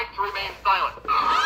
tried to remain silent.